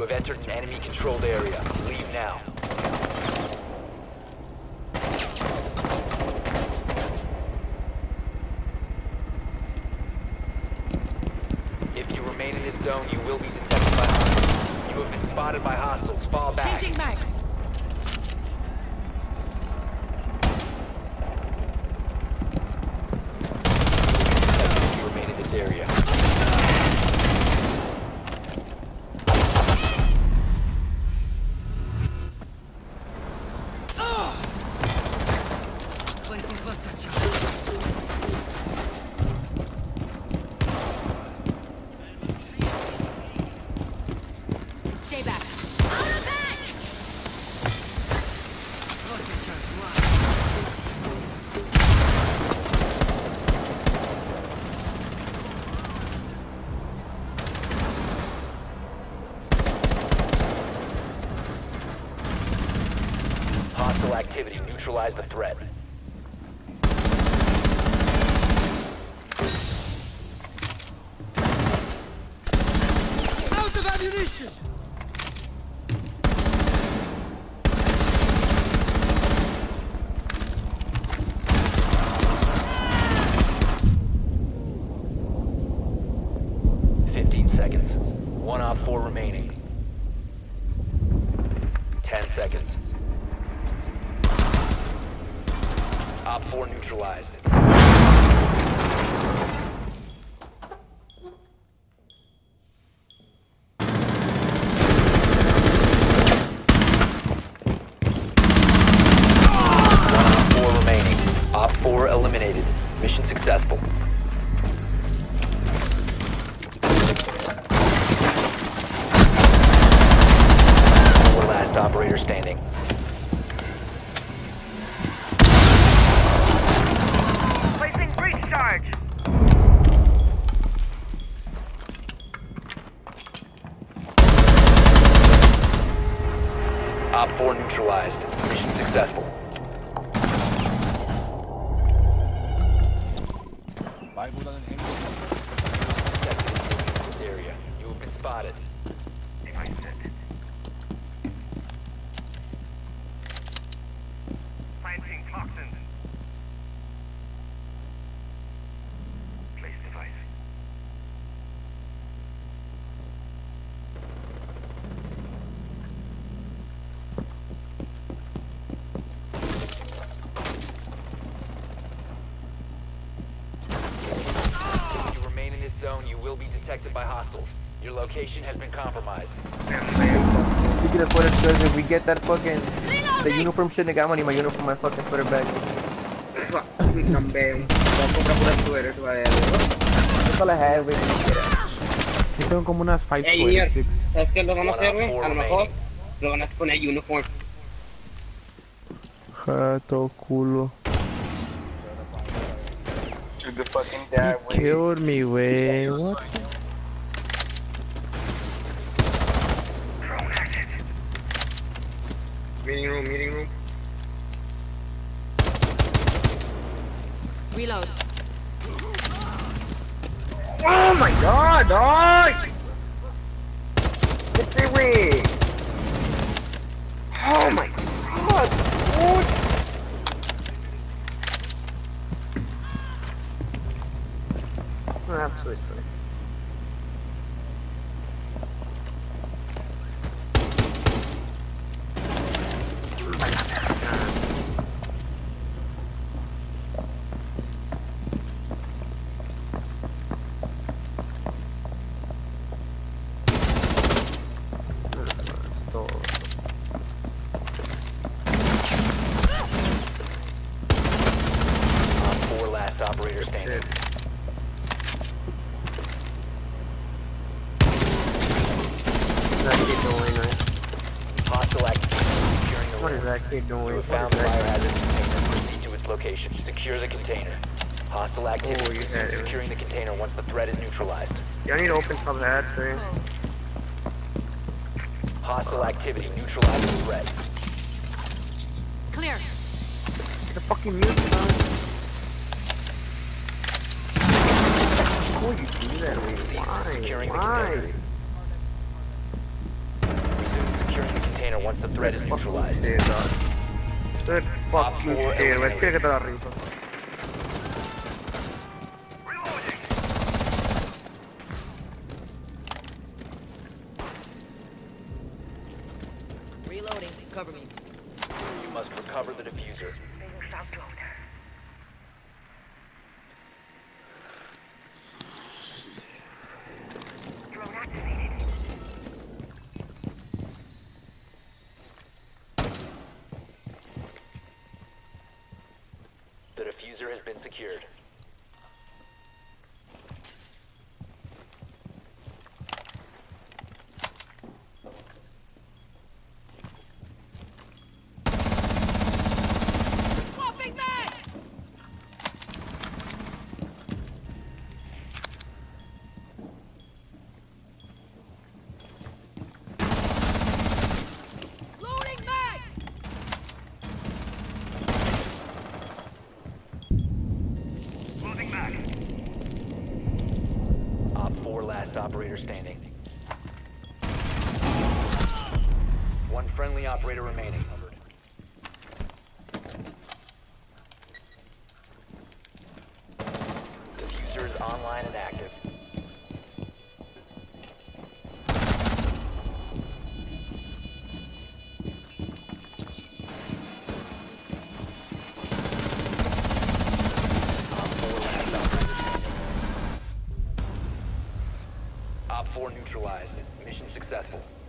You have entered an enemy-controlled area. Leave now. If you remain in this zone, you will be detected by hostiles. You have been spotted by hostiles. Fall back. Changing mags. Activity. Neutralize the threat. Out of ammunition! Fifteen seconds. One off four remaining. Ten seconds. Op 4 neutralized. Op 4 neutralized. Mission successful. Detected in this area. You have been spotted. Your location has been compromised. Speaking of footage, guys, if we get that fucking the uniform shit, nigga, I'm gonna need my uniform, my fucking Twitter bag. Campeón. Voy a comprar puras Twitter, vale, ¿no? That's all I have, güey. Yo tengo como unas Ey, Ian, 526. ¿sabes qué lo vamos a hacer, güey? A lo mejor lo van a poner uniform. Jato culo. To the fucking dad, güey. killed me, wey. What? Drone active. Meeting room, meeting room. Reload. Oh my god, dog! Get the way! Oh my god, is room. that kid doing? found the that biohazard container. Proceed to its location. Secure the container. Hostile activity. Oh, you Proceed had securing the container once the threat is neutralized. Y'all need to open some hat, right? Hostile activity. Neutralize the threat. Clear. Get the fucking music on. Before you do that, why? Why? container. Once the threat is neutralized. Good fucking la rifas. Reloading. Reloading. Cover me. You must recover the diffuser. Laying sound drone. Drone activated. The diffuser has been secured. Swapping mag! Loading mag! Closing back. Op 4 last operator standing. One friendly operator remaining. Diffuser is online and active. Op 4 last operator standing. Op 4 neutralized. Mission successful.